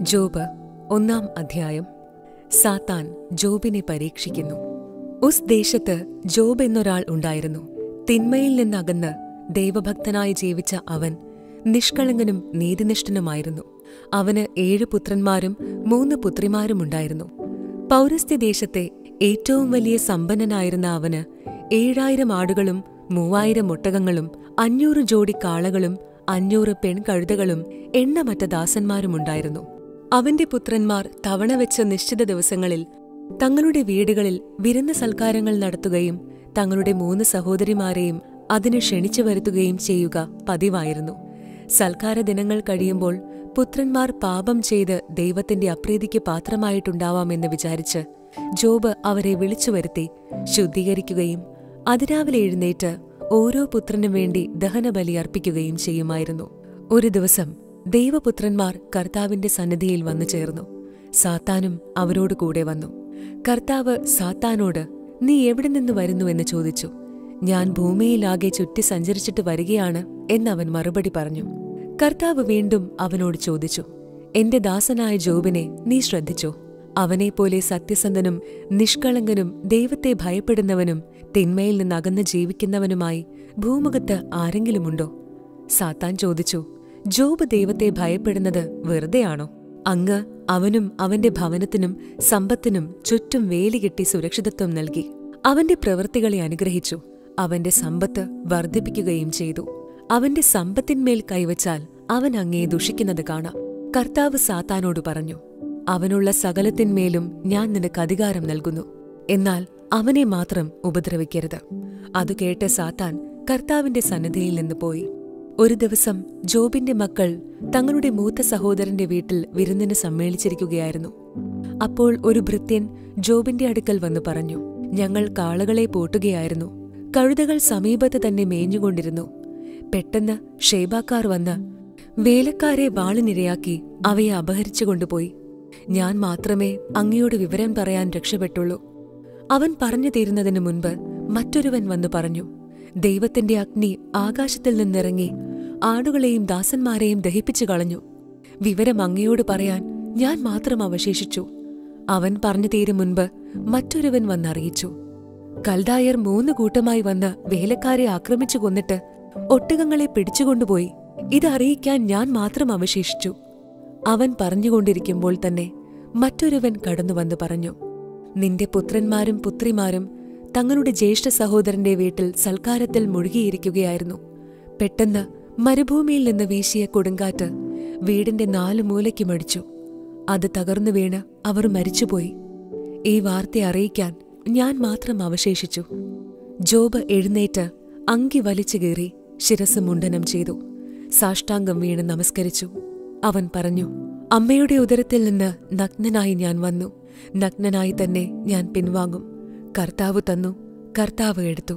Job ഒന്നാം അധ്യായം. സാത്താൻ ജോബിനെ പരീക്ഷിക്കുന്നു. ഉസ് ദേശത്ത് ജോബ് എന്നൊരാൾ ഉണ്ടായിരുന്നു. തിന്മയിൽ നിന്നകന്ന് ദൈവഭക്തനായി ജീവിച്ച അവൻ നിഷ്കളങ്കനും നീതിനിഷ്ഠനുമായിരുന്നു. അവന് ഏഴ് പുത്രന്മാരും മൂന്ന് പുത്രിമാരുമുണ്ടായിരുന്നു പൗരസ്ത്യദേശത്തെ ഏറ്റവും വലിയ സമ്പന്നനായിരുന്ന അവന് ഏഴായിരം ആടുകളും മൂവായിരം ഒട്ടകങ്ങളും അഞ്ഞൂറ് ജോഡി കാളകളും അഞ്ഞൂറ് പെൺകഴുതകളും എണ്ണമറ്റ ദാസന്മാരുമുണ്ടായിരുന്നു അവന്റെ പുത്രന്മാർ തവണ വെച്ച നിശ്ചിത ദിവസങ്ങളിൽ തങ്ങളുടെ വീടുകളിൽ വിരുന്ന സൽക്കാരങ്ങൾ നടത്തുകയും തങ്ങളുടെ മൂന്ന് സഹോദരിമാരെയും അതിന് ക്ഷണിച്ചു വരുത്തുകയും ചെയ്യുക പതിവായിരുന്നു. സൽക്കാര ദിനങ്ങൾ കഴിയുമ്പോൾ പുത്രന്മാർ പാപം ചെയ്ത് ദൈവത്തിന്റെ അപ്രീതിക്ക് പാത്രമായിട്ടുണ്ടാവാമെന്ന് വിചാരിച്ച് ജോബ് അവരെ വിളിച്ചു വരുത്തി ശുദ്ധീകരിക്കുകയും അതിരാവിലെ എഴുന്നേറ്റ് ഓരോ പുത്രനും വേണ്ടി ദഹനബലി അർപ്പിക്കുകയും ചെയ്യുമായിരുന്നു. ഒരു ദിവസം ദൈവപുത്രന്മാർ കർത്താവിന്റെ സന്നിധിയിൽ വന്നു ചേർന്നു. സാത്താനും അവരോട് കൂടെ വന്നു. കർത്താവ് സാത്താനോട് നീ എവിടെ നിന്ന് വരുന്നു? എന്ന് ചോദിച്ചു. ഞാൻ ഭൂമിയിലാകെ ചുറ്റി സഞ്ചരിച്ചിട്ട് വരികയാണ് എന്നവൻ മറുപടി പറഞ്ഞു. കർത്താവ് വീണ്ടും അവനോട് ചോദിച്ചു എന്റെ ദാസനായ ജോബിനെ നീ ശ്രദ്ധിച്ചോ? അവനെപ്പോലെ സത്യസന്ധനും നിഷ്കളങ്കനും ദൈവത്തെ ഭയപ്പെടുന്നവനും തിന്മയിൽ നിന്നകന്ന് ജീവിക്കുന്നവനുമായി ഭൂമുഖത്ത് ആരെങ്കിലുമുണ്ടോ? സാത്താൻ ചോദിച്ചു ജോബ് ദൈവത്തെ ഭയപ്പെടുന്നത് വെറുതെയാണോ? അങ്ങ് അവനും അവന്റെ ഭവനത്തിനും സമ്പത്തിനും ചുറ്റും വേലി കെട്ടി സുരക്ഷിതത്വം നൽകി. അവന്റെ പ്രവൃത്തികളെ അനുഗ്രഹിച്ചു. അവന്റെ സമ്പത്ത് വർദ്ധിപ്പിക്കുകയും ചെയ്തു. അവന്റെ സമ്പത്തിന്മേൽ കൈവച്ചാൽ അവൻ അങ്ങയെ ദുഷിക്കുന്നത് കാണാം. കർത്താവ് സാത്താനോട് പറഞ്ഞു അവനുള്ള സകലത്തിന്മേലും ഞാൻ നിനക്ക് അധികാരം നൽകുന്നു. എന്നാൽ അവനെ മാത്രം ഉപദ്രവിക്കരുത്. അത് കേട്ട സാത്താൻ കർത്താവിന്റെ സന്നിധിയിൽ നിന്ന് പോയി. ഒരു ദിവസം ജോബിന്റെ മക്കൾ തങ്ങളുടെ മൂത്ത സഹോദരന്റെ വീട്ടിൽ വിരുന്നിന് സമ്മേളിച്ചിരിക്കുകയായിരുന്നു. അപ്പോൾ ഒരു ഭൃത്യൻ ജോബിന്റെ അടുക്കൽ വന്നു പറഞ്ഞു ഞങ്ങൾ കാളകളെ പോട്ടുകയായിരുന്നു. കഴുതകൾ സമീപത്ത് തന്നെ മേഞ്ഞുകൊണ്ടിരുന്നു. പെട്ടെന്ന് ഷേബാക്കാർ വന്ന് വേലക്കാരെ വാളിനിരയാക്കി അവയെ അപഹരിച്ചു കൊണ്ടുപോയി ഞാൻ മാത്രമേ അങ്ങയോട് വിവരം പറയാൻ രക്ഷപ്പെട്ടുള്ളൂ. അവൻ പറഞ്ഞു തീരുന്നതിനു മുൻപ് മറ്റൊരുവൻ വന്നു പറഞ്ഞു ദൈവത്തിന്റെ അഗ്നി ആകാശത്തിൽ നിന്നിറങ്ങി ആടുകളെയും ദാസന്മാരെയും ദഹിപ്പിച്ചു കളഞ്ഞു. വിവരം അങ്ങയോട് പറയാൻ ഞാൻ മാത്രം അവശേഷിച്ചു. അവൻ പറഞ്ഞു തീരും മുൻപ് മറ്റൊരുവൻ വന്നറിയിച്ചു. കൽദായർ മൂന്ന് കൂട്ടമായി വന്ന് വേലക്കാരെ ആക്രമിച്ചു കൊന്നിട്ട് ഒട്ടകങ്ങളെ പിടിച്ചുകൊണ്ടുപോയി. ഇതറിയിക്കാൻ ഞാൻ മാത്രം അവശേഷിച്ചു. അവൻ പറഞ്ഞുകൊണ്ടിരിക്കുമ്പോൾ തന്നെ മറ്റൊരുവൻ കടന്നുവന്ന് പറഞ്ഞു. നിന്റെ പുത്രന്മാരും പുത്രിമാരും തങ്ങളുടെ ജ്യേഷ്ഠ സഹോദരന്റെ വീട്ടിൽ സൽക്കാരത്തിൽ മുഴുകിയിരിക്കുകയായിരുന്നു. പെട്ടെന്ന് മരുഭൂമിയിൽ നിന്ന് വീശിയ കൊടുങ്കാറ്റ് വീടിന്റെ നാലു മൂലയ്ക്ക് മടിച്ചു. അത് തകർന്നു വീണ് അവർ മരിച്ചുപോയി. ഈ വാർത്ത അറിയിക്കാൻ ഞാൻ മാത്രം അവശേഷിച്ചു. ജോബ് എഴുന്നേറ്റ് അങ്കി വലിച്ചു കീറി ശിരസ് മുണ്ടനം ചെയ്തു. സാഷ്ടാംഗം വീണ് നമസ്കരിച്ചു. അവൻ പറഞ്ഞു അമ്മയുടെ ഉദരത്തിൽ നിന്ന് നഗ്നനായി ഞാൻ വന്നു. നഗ്നനായി തന്നെ ഞാൻ പിൻവാങ്ങും. കർത്താവ് തന്നു കർത്താവ് എടുത്തു.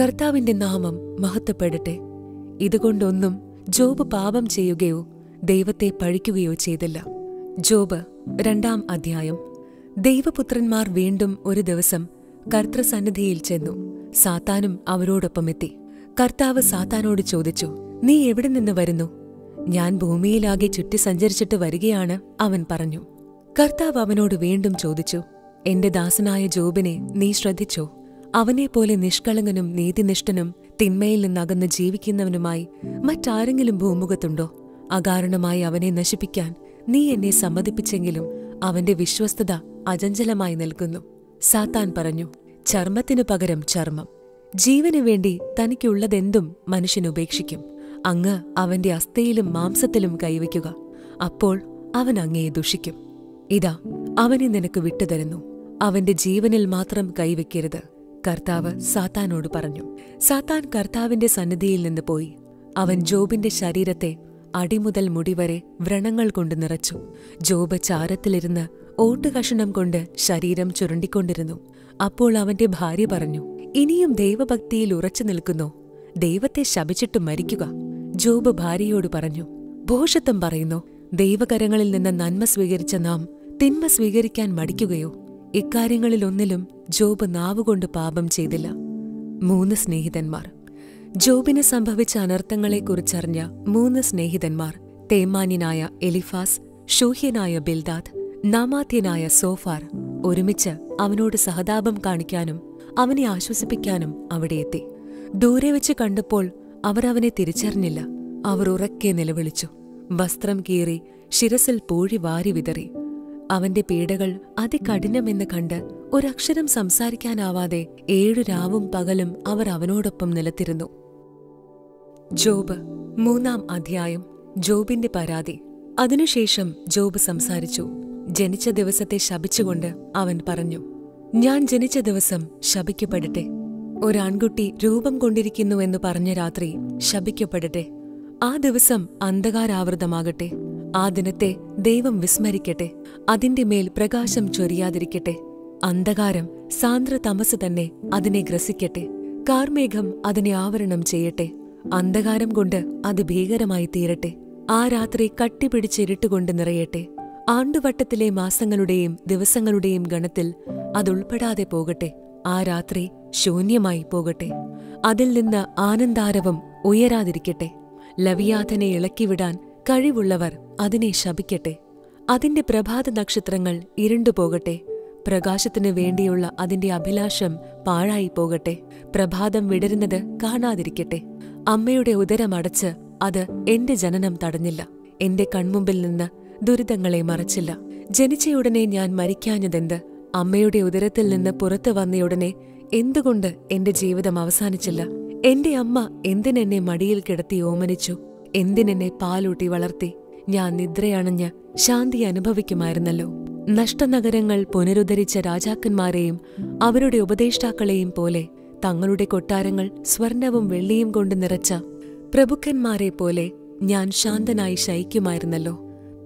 കർത്താവിന്റെ നാമം മഹത്വപ്പെടട്ടെ. ഇതുകൊണ്ടൊന്നും ജോബ് പാപം ചെയ്യുകയോ ദൈവത്തെ പഴിക്കുകയോ ചെയ്തില്ല. ജോബ് രണ്ടാം അധ്യായം. ദൈവപുത്രന്മാർ വീണ്ടും ഒരു ദിവസം കർത്തൃസന്നിധിയിൽ ചെന്നു. സാത്താനും അവരോടൊപ്പമെത്തി കർത്താവ് സാത്താനോട് ചോദിച്ചു നീ എവിടെ നിന്ന് വരുന്നു? ഞാൻ ഭൂമിയിലാകെ ചുറ്റി സഞ്ചരിച്ചിട്ട് വരികയാണ് അവൻ പറഞ്ഞു. കർത്താവ് അവനോട് വീണ്ടും ചോദിച്ചു എന്റെ ദാസനായ ജോബിനെ നീ ശ്രദ്ധിച്ചോ? അവനെപ്പോലെ നിഷ്കളങ്കനും നീതിനിഷ്ഠനും തിന്മയിൽ നിന്നകന്ന് ജീവിക്കുന്നവനുമായി മറ്റാരെങ്കിലും ഭൂമുഖത്തുണ്ടോ? അകാരണമായി അവനെ നശിപ്പിക്കാൻ നീ എന്നെ സമ്മതിപ്പിച്ചെങ്കിലും അവന്റെ വിശ്വസ്തത അചഞ്ചലമായി നിൽക്കുന്നു. സാത്താൻ പറഞ്ഞു ചർമ്മത്തിനു പകരം ചർമ്മം. ജീവനു വേണ്ടി തനിക്കുള്ളതെന്തും മനുഷ്യൻ ഉപേക്ഷിക്കും. അങ്ങ് അവന്റെ അസ്ഥയിലും മാംസത്തിലും കൈവയ്ക്കുക. അപ്പോൾ അവൻ അങ്ങയെ ദുഷിക്കും. ഇതാ അവനെ നിനക്ക് വിട്ടുതരുന്നു. അവന്റെ ജീവനിൽ മാത്രം കൈവയ്ക്കരുത്. കർത്താവ് സാത്താനോട് പറഞ്ഞു. സാത്താൻ കർത്താവിന്റെ സന്നിധിയിൽ നിന്ന് പോയി. അവൻ ജോബിന്റെ ശരീരത്തെ അടിമുതൽ മുടിവരെ വ്രണങ്ങൾ കൊണ്ട് നിറച്ചു. ജോബ് ചാരത്തിലിരുന്ന് ഓട്ടുകഷണം കൊണ്ട് ശരീരം ചുരുണ്ടിക്കൊണ്ടിരുന്നു. അപ്പോൾ അവന്റെ ഭാര്യ പറഞ്ഞു ഇനിയും ദൈവഭക്തിയിൽ ഉറച്ചു നിൽക്കുന്നോ. ദൈവത്തെ ശപിച്ചിട്ട് മരിക്കുക. ജോബ് ഭാര്യയോട് പറഞ്ഞു ഭോഷത്വം പറയുന്നു. ദൈവകരങ്ങളിൽ നിന്ന് നന്മ സ്വീകരിച്ച നാം തിന്മ സ്വീകരിക്കാൻ മടിക്കുകയോ ഇക്കാര്യങ്ങളിലൊന്നിലും ജോബ് നാവുകൊണ്ട് പാപം ചെയ്തില്ല. മൂന്ന് സ്നേഹിതന്മാർ. ജോബിന് സംഭവിച്ച അനർത്ഥങ്ങളെക്കുറിച്ചറിഞ്ഞ മൂന്ന് സ്നേഹിതന്മാർ. തേമാനിനായ എലിഫാസ് ഷൂഹ്യനായ ബിൽദാദ് നാമാത്യനായ സോഫാർ ഒരുമിച്ച് അവനോട് സഹതാപം കാണിക്കാനും അവനെ ആശ്വസിപ്പിക്കാനും അവിടെയെത്തി ദൂരെ വെച്ച് കണ്ടപ്പോൾ അവർ അവനെ തിരിച്ചറിഞ്ഞില്ല. അവർ ഉറക്കെ നിലവിളിച്ചു. വസ്ത്രം കീറി ശിരസിൽ പൂഴി വാരി വിതറി. അവന്റെ പീഡകൾ അതികഠിനമെന്ന് കണ്ട് ഒരക്ഷരം സംസാരിക്കാനാവാതെ ഏഴു രാവും പകലും അവർ അവനോടൊപ്പം നിലത്തിരുന്നു. ജോബ് മൂന്നാം അധ്യായം ജോബിന്റെ പരാതി. അതിനുശേഷം ജോബ് സംസാരിച്ചു. ജനിച്ച ദിവസത്തെ ശപിച്ചുകൊണ്ട് അവൻ പറഞ്ഞു ഞാൻ ജനിച്ച ദിവസം ശപിക്കപ്പെടട്ടെ. ഒരാൺകുട്ടി രൂപം കൊണ്ടിരിക്കുന്നു എന്ന് പറഞ്ഞ രാത്രി ശപിക്കപ്പെടട്ടെ. ആ ദിവസം അന്ധകാരാവൃതമാകട്ടെ. ആ ദിനത്തെ ദൈവം വിസ്മരിക്കട്ടെ. അതിന്റെ മേൽ പ്രകാശം ചൊരിയാതിരിക്കട്ടെ. അന്ധകാരം സാന്ദ്ര തമസ് തന്നെ അതിനെ ഗ്രസിക്കട്ടെ. കാർമേഘം അതിനെ ആവരണം ചെയ്യട്ടെ. അന്ധകാരം കൊണ്ട് അത് ഭീകരമായി തീരട്ടെ. ആ രാത്രി കട്ടിപിടിച്ചിരുട്ടുകൊണ്ട് നിറയട്ടെ. ആണ്ടുവട്ടത്തിലെ മാസങ്ങളുടെയും ദിവസങ്ങളുടെയും ഗണത്തിൽ അതുൾപ്പെടാതെ പോകട്ടെ. ആ രാത്രി ശൂന്യമായി പോകട്ടെ. അതിൽ നിന്ന് ആനന്ദാരവം ഉയരാതിരിക്കട്ടെ. ലവിയാഥനെ ഇളക്കിവിടാൻ കഴിവുള്ളവർ അതിനെ ശപിക്കട്ടെ. അതിന്റെ പ്രഭാത നക്ഷത്രങ്ങൾ ഇരുണ്ടുപോകട്ടെ പ്രകാശത്തിനു വേണ്ടിയുള്ള അതിന്റെ അഭിലാഷം പാഴായി പോകട്ടെ. പ്രഭാതം വിടരുന്നത് കാണാതിരിക്കട്ടെ. അമ്മയുടെ ഉദരമടച്ച് അത് എന്റെ ജനനം തടഞ്ഞില്ല. എന്റെ കൺമുമ്പിൽ നിന്ന് ദുരിതങ്ങളെ മറച്ചില്ല. ജനിച്ചയുടനെ ഞാൻ മരിക്കാഞ്ഞതെന്ത്? അമ്മയുടെ ഉദരത്തിൽ നിന്ന് പുറത്തു വന്നയുടനെ എന്തുകൊണ്ട് എന്റെ ജീവിതം അവസാനിച്ചില്ല? എന്റെ അമ്മ എന്തിനെന്നെ മടിയിൽ കിടത്തി ഓമനിച്ചു? എന്തിനെന്നെ പാലൂട്ടി വളർത്തി? ഞാൻ നിദ്രയണഞ്ഞ് ശാന്തി അനുഭവിക്കുമായിരുന്നല്ലോ. നഷ്ടനഗരങ്ങൾ പുനരുദ്ധരിച്ച രാജാക്കന്മാരെയും അവരുടെ ഉപദേഷ്ടാക്കളെയും പോലെ തങ്ങളുടെ കൊട്ടാരങ്ങൾ സ്വർണവും വെള്ളിയും കൊണ്ട് നിറച്ച പ്രഭുക്കന്മാരെ പോലെ ഞാൻ ശാന്തനായി ശയിക്കുമായിരുന്നല്ലോ.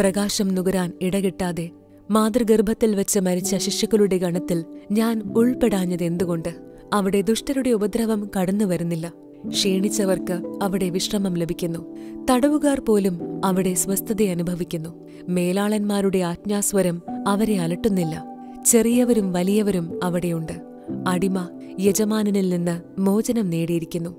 പ്രകാശം നുകരാൻ ഇടകിട്ടാതെ മാതൃഗർഭത്തിൽ വെച്ച് മരിച്ച ശിശുക്കളുടെ ഗണത്തിൽ ഞാൻ ഉൾപ്പെടാഞ്ഞതെന്തുകൊണ്ട്? അവിടെ ദുഷ്ടരുടെ ഉപദ്രവം കടന്നു വരുന്നില്ല ക്ഷീണിച്ചവർക്ക് അവിടെ വിശ്രമം ലഭിക്കുന്നു. തടവുകാർ പോലും അവിടെ സ്വസ്ഥത അനുഭവിക്കുന്നു. മേലാളന്മാരുടെ ആജ്ഞാസ്വരം അവരെ അലട്ടുന്നില്ല. ചെറിയവരും വലിയവരും അവിടെയുണ്ട്. അടിമ യജമാനനിൽ നിന്ന് മോചനം നേടിയിരിക്കുന്നു.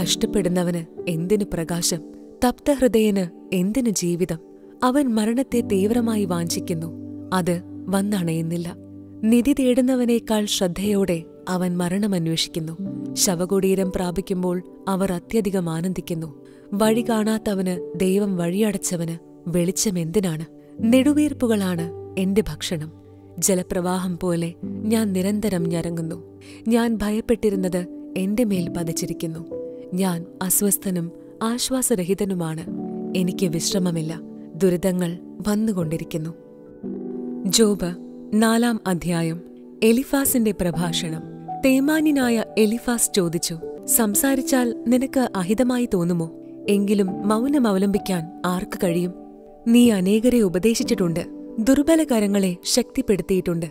കഷ്ടപ്പെടുന്നവന് എന്തിനു പ്രകാശം? തപ്തഹൃദയന് എന്തിനു ജീവിതം? അവൻ മരണത്തെ തീവ്രമായി വാഞ്ചിക്കുന്നു. അത് വന്നണയുന്നില്ല. നിധി തേടുന്നവനേക്കാൾ ശ്രദ്ധയോടെ അവൻ മരണമന്വേഷിക്കുന്നു. ശവകുടീരം പ്രാപിക്കുമ്പോൾ അവർ അത്യധികം ആനന്ദിക്കുന്നു. വഴി കാണാത്തവന് ദൈവം വഴിയടച്ചവന് വെളിച്ചം എന്തിനാണ്? നെടുവീർപ്പുകളാണ് എന്റെ ഭക്ഷണം. ജലപ്രവാഹം പോലെ ഞാൻ നിരന്തരം ഞരങ്ങുന്നു. ഞാൻ ഭയപ്പെട്ടിരുന്നത് എന്റെ മേൽ പതിച്ചിരിക്കുന്നു. ഞാൻ അസ്വസ്ഥനും ആശ്വാസരഹിതനുമാണ്. എനിക്ക് വിശ്രമമില്ല. ദുരിതങ്ങൾ വന്നുകൊണ്ടിരിക്കുന്നു. ജോബ് നാലാം അധ്യായം. എലിഫാസിന്റെ പ്രഭാഷണം. തേമാനിനായ എലിഫാസ് ചോദിച്ചു സംസാരിച്ചാൽ നിനക്ക് അഹിതമായി തോന്നുമോ? എങ്കിലും മൗനം അവലംബിക്കാൻ ആർക്ക് കഴിയും? നീ അനേകരെ ഉപദേശിച്ചിട്ടുണ്ട് ദുർബലകരങ്ങളെ ശക്തിപ്പെടുത്തിയിട്ടുണ്ട്.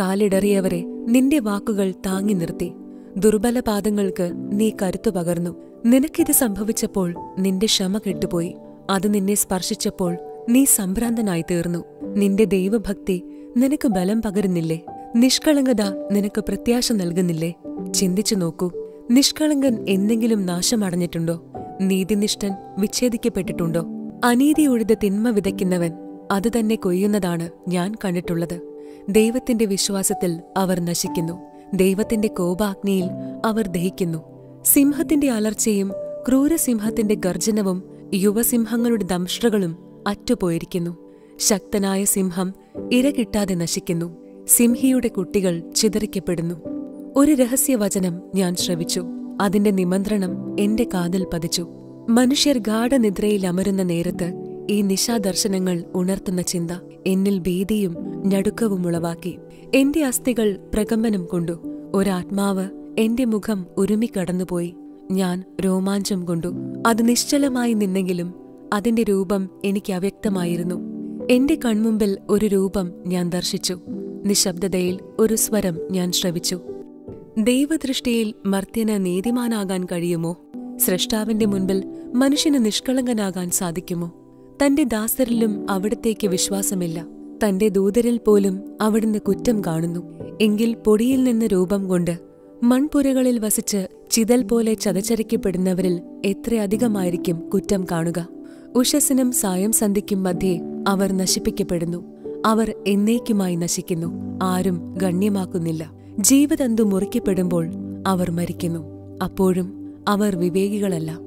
കാലിടറിയവരെ നിന്റെ വാക്കുകൾ താങ്ങി നിർത്തി. ദുർബല പാദങ്ങൾക്ക് നീ കരുത്തു പകർന്നു. നിനക്കിത് സംഭവിച്ചപ്പോൾ നിന്റെ ക്ഷമ കെട്ടുപോയി. അത് നിന്നെ സ്പർശിച്ചപ്പോൾ നീ സംഭ്രാന്തനായി തീർന്നു നിന്റെ ദൈവഭക്തി നിനക്ക് ബലം പകരുന്നില്ലേ? നിഷ്കളങ്കത നിനക്ക് പ്രത്യാശ നൽകുന്നില്ലേ? ചിന്തിച്ചു നോക്കൂ. നിഷ്കളങ്കൻ എന്തെങ്കിലും നാശമടഞ്ഞിട്ടുണ്ടോ? നീതിനിഷ്ഠൻ വിച്ഛേദിക്കപ്പെട്ടിട്ടുണ്ടോ? അനീതി ഒഴുത തിന്മ വിതയ്ക്കുന്നവൻ അതുതന്നെ കൊയ്യുന്നതാണ് ഞാൻ കണ്ടിട്ടുള്ളത്. ദൈവത്തിന്റെ വിശ്വാസത്തിൽ അവർ നശിക്കുന്നു. ദൈവത്തിന്റെ കോപാഗ്നിയിൽ അവർ ദഹിക്കുന്നു. സിംഹത്തിന്റെ അലർച്ചയും ക്രൂരസിംഹത്തിന്റെ ഗർജനവും യുവസിംഹങ്ങളുടെ ദംഷ്ട്രകളും അറ്റുപോയിരിക്കുന്നു. ശക്തനായ സിംഹം ഇരകിട്ടാതെ നശിക്കുന്നു. സിംഹിയുടെ കുട്ടികൾ ചിതറിക്കപ്പെടുന്നു. ഒരു രഹസ്യവചനം ഞാൻ ശ്രവിച്ചു. അതിന്റെ നിമന്ത്രണം എന്റെ കാതിൽ പതിച്ചു. മനുഷ്യർ ഗാഠനിദ്രയിൽ അമരുന്ന നേരത്ത് ഈ നിശാദർശനങ്ങൾ ഉണർത്തുന്ന ചിന്ത എന്നിൽ ഭീതിയും ഞടുക്കവും ഉളവാക്കി. എന്റെ അസ്ഥികൾ പ്രകമ്പനം കൊണ്ടു. ഒരാത്മാവ് എന്റെ മുഖം ഉരുമിക്കടന്നുപോയി ഞാൻ രോമാഞ്ചം കൊണ്ടു. അത് നിശ്ചലമായി നിന്നെങ്കിലും അതിന്റെ രൂപം എനിക്ക് അവ്യക്തമായിരുന്നു. എന്റെ കൺമുമ്പിൽ ഒരു രൂപം ഞാൻ ദർശിച്ചു. നിശബ്ദതയിൽ ഒരു സ്വരം ഞാൻ ശ്രവിച്ചു. ദൈവദൃഷ്ടിയിൽ മർത്യന് നീതിമാനാകാൻ കഴിയുമോ? സൃഷ്ടാവിന്റെ മുൻപിൽ മനുഷ്യന് നിഷ്കളങ്കനാകാൻ സാധിക്കുമോ? തന്റെ ദാസരിലും അവിടത്തേക്ക് വിശ്വാസമില്ല. തന്റെ ദൂതരിൽ പോലും അവിടുന്ന് കുറ്റം കാണുന്നു. എങ്കിൽ പൊടിയിൽ നിന്ന് രൂപം കൊണ്ട് മൺപുരകളിൽ വസിച്ച് ചിതൽ പോലെ ചതച്ചരയ്ക്കപ്പെടുന്നവരിൽ എത്രയധികമായിരിക്കും കുറ്റം കാണുക? ഉഷസ്സിനും സായം സന്ധിക്കും മധ്യേ അവർ നശിപ്പിക്കപ്പെടുന്നു. അവർ എന്നേക്കുമായി നശിക്കുന്നു ആരും ഗണ്യമാക്കുന്നില്ല. ജീവതന്തു മുറിക്കപ്പെടുമ്പോൾ അവർ മരിക്കുന്നു അപ്പോഴും അവർ വിവേകികളല്ല.